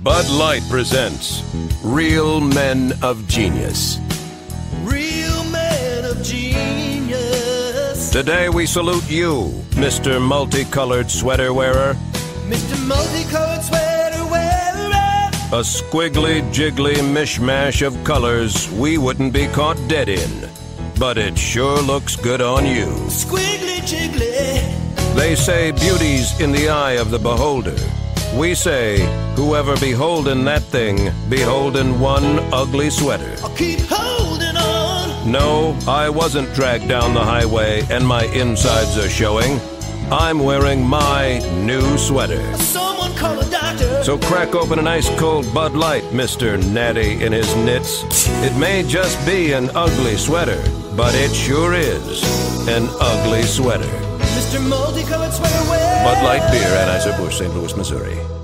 Bud Light presents Real Men of Genius. Real man of genius. Today we salute you, Mr. Multicolored Sweater Wearer, Mr. Multicolored Sweater Wearer. a squiggly, jiggly mishmash of colors we wouldn't be caught dead in. But it sure looks good on you. Squiggly jiggly. They say beauty's in the eye of the beholder. We say, whoever beholden that thing, beholden one ugly sweater. I'll keep holding on. No, I wasn't dragged down the highway and my insides are showing. I'm wearing my new sweater. Someone call a doctor. So crack open an ice cold Bud Light, Mr. Natty in his knits. It may just be an ugly sweater, but it sure is an ugly sweater. Mr. Multicolored Sweater Wearer. Bud Light Beer, Anheuser-Busch, St. Louis, Missouri.